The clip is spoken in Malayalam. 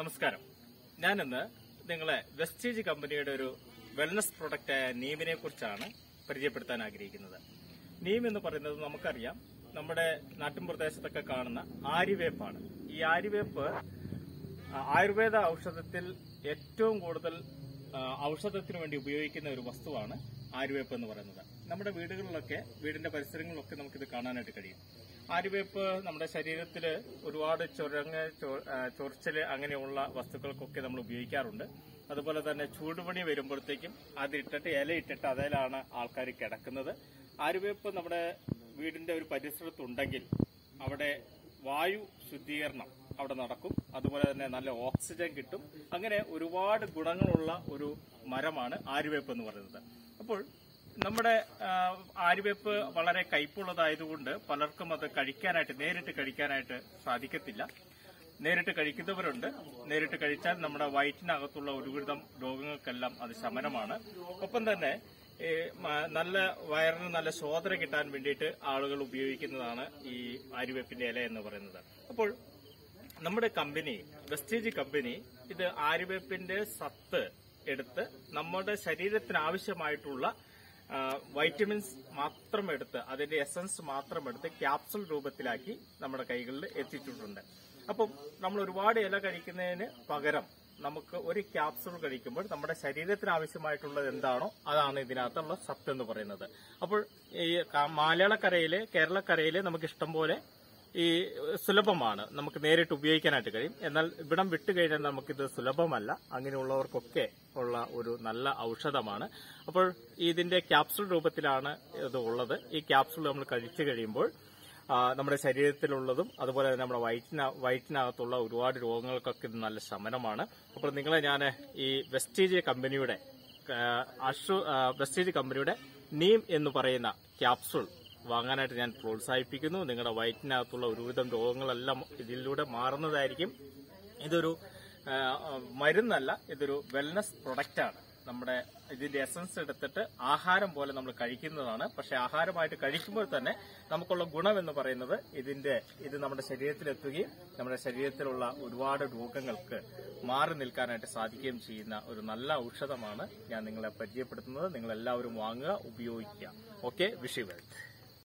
നമസ്കാരം. ഞാനിന്ന് നിങ്ങളെ വെസ്റ്റേജ് കമ്പനിയുടെ ഒരു വെൽനസ് പ്രൊഡക്റ്റായ നീമിനെ കുറിച്ചാണ് പരിചയപ്പെടുത്താൻ ആഗ്രഹിക്കുന്നത്. നീം എന്ന് പറയുന്നത് നമുക്കറിയാം. നമ്മുടെ നാട്ടിൻ പ്രദേശത്തൊക്കെ കാണുന്ന ആര്യവേപ്പാണ്. ഈ ആര്യവേപ്പ് ആയുർവേദ ഔഷധത്തിൽ ഏറ്റവും കൂടുതൽ ഔഷധത്തിന് വേണ്ടി ഉപയോഗിക്കുന്ന ഒരു വസ്തുവാണ് ആര്യവേപ്പ് എന്ന് പറയുന്നത്. നമ്മുടെ വീടുകളിലൊക്കെ വീടിന്റെ പരിസരങ്ങളിലൊക്കെ നമുക്കിത് കാണാനായിട്ട് കഴിയും. ആര്യവേപ്പ് നമ്മുടെ ശരീരത്തിൽ ഒരുപാട് ചുരങ്ങ് ചൊറിച്ചിൽ അങ്ങനെയുള്ള വസ്തുക്കൾക്കൊക്കെ നമ്മൾ ഉപയോഗിക്കാറുണ്ട്. അതുപോലെ തന്നെ ചൂടുപണി വരുമ്പോഴത്തേക്കും അതിട്ടിട്ട് ഇല ഇട്ടിട്ട് അതിലാണ് ആൾക്കാർ കിടക്കുന്നത്. ആര്യവേപ്പ് നമ്മുടെ വീടിന്റെ ഒരു പരിസരത്തുണ്ടെങ്കിൽ അവിടെ വായു ശുദ്ധീകരണം അവിടെ നടക്കും. അതുപോലെ തന്നെ നല്ല ഓക്സിജൻ കിട്ടും. അങ്ങനെ ഒരുപാട് ഗുണങ്ങളുള്ള ഒരു മരമാണ് ആര്യവേപ്പ് എന്ന് പറയുന്നത്. അപ്പോൾ നമ്മുടെ ആര്യവേപ്പ് വളരെ കയ്പുള്ളതായതുകൊണ്ട് പലർക്കും അത് കഴിക്കാനായിട്ട് നേരിട്ട് കഴിക്കാനായിട്ട് സാധിക്കത്തില്ല. നേരിട്ട് കഴിക്കുന്നവരുണ്ട്. നേരിട്ട് കഴിച്ചാൽ നമ്മുടെ വയറ്റിനകത്തുള്ള ഒരുവിധം രോഗങ്ങൾക്കെല്ലാം അത് ശമനമാണ്. ഒപ്പം തന്നെ നല്ല വയറിന് നല്ല ശോധന കിട്ടാൻ വേണ്ടിയിട്ട് ആളുകൾ ഉപയോഗിക്കുന്നതാണ് ഈ ആര്യവേപ്പിന്റെ ഇല എന്ന് പറയുന്നത്. അപ്പോൾ നമ്മുടെ കമ്പനി വെസ്റ്റേജ് കമ്പനി ഇത് ആര്യവേപ്പിന്റെ സത്ത് എടുത്ത് നമ്മുടെ ശരീരത്തിന് ആവശ്യമായിട്ടുള്ള വൈറ്റമിൻസ് മാത്രം എടുത്ത് അതിന്റെ എസൻസ് മാത്രം എടുത്ത് ക്യാപ്സുൾ രൂപത്തിലാക്കി നമ്മുടെ കൈകളിൽ എത്തിച്ചിട്ടുണ്ട്. അപ്പം നമ്മൾ ഒരുപാട് ഇല കഴിക്കുന്നതിന് പകരം നമുക്ക് ഒരു ക്യാപ്സുൾ കഴിക്കുമ്പോൾ നമ്മുടെ ശരീരത്തിന് ആവശ്യമായിട്ടുള്ളത് എന്താണോ അതാണ് ഇതിനകത്തുള്ള സത്ത് എന്ന് പറയുന്നത്. അപ്പോൾ ഈ മലയാളക്കരയിലെ കേരളക്കരയിലെ നമുക്ക് ഇഷ്ടം പോലെ ഈ സുലഭമാണ്. നമുക്ക് നേരിട്ട് ഉപയോഗിക്കാനായിട്ട് കഴിയും. എന്നാൽ ഇവിടം വിട്ടു കഴിഞ്ഞാൽ നമുക്കിത് സുലഭമല്ല. അങ്ങനെയുള്ളവർക്കൊക്കെ ഉള്ള ഒരു നല്ല ഔഷധമാണ്. അപ്പോൾ ഇതിന്റെ ക്യാപ്സുൾ രൂപത്തിലാണ് ഇത് ഉള്ളത്. ഈ ക്യാപ്സുൾ നമ്മൾ കഴിച്ചു കഴിയുമ്പോൾ നമ്മുടെ ശരീരത്തിലുള്ളതും അതുപോലെ തന്നെ നമ്മുടെ വയറ്റിന വയറ്റിനകത്തുള്ള ഒരുപാട് രോഗങ്ങൾക്കൊക്കെ ഇത് നല്ല ശമനമാണ്. അപ്പോൾ നിങ്ങളെ ഞാൻ ഈ വെസ്റ്റേജ് കമ്പനിയുടെ അഷു വെസ്റ്റേജ് കമ്പനിയുടെ നീം എന്ന് പറയുന്ന ക്യാപ്സുൾ വാങ്ങാനായിട്ട് ഞാൻ പ്രോത്സാഹിപ്പിക്കുന്നു. നിങ്ങളുടെ വയറ്റിനകത്തുള്ള ഒരുവിധം രോഗങ്ങളെല്ലാം ഇതിലൂടെ മാറുന്നതായിരിക്കും. ഇതൊരു മരുന്നല്ല ഇതൊരു വെൽനസ് പ്രൊഡക്റ്റാണ് നമ്മുടെ ഇതിന്റെ എസൻസ് എടുത്തിട്ട് ആഹാരം പോലെ നമ്മൾ കഴിക്കുന്നതാണ്. പക്ഷെ ആഹാരമായിട്ട് കഴിക്കുമ്പോൾ തന്നെ നമുക്കുള്ള ഗുണം എന്ന് പറയുന്നത് ഇതിന്റെ ഇത് നമ്മുടെ ശരീരത്തിലെത്തുകയും നമ്മുടെ ശരീരത്തിലുള്ള ഒരുപാട് രോഗങ്ങൾക്ക് മാറി നിൽക്കാനായിട്ട് സാധിക്കുകയും ചെയ്യുന്ന ഒരു നല്ല ഔഷധമാണ് ഞാൻ നിങ്ങളെ പരിചയപ്പെടുത്തുന്നത്. നിങ്ങൾ എല്ലാവരും വാങ്ങുക ഉപയോഗിക്കുക. ഓക്കെ? Wish wealth.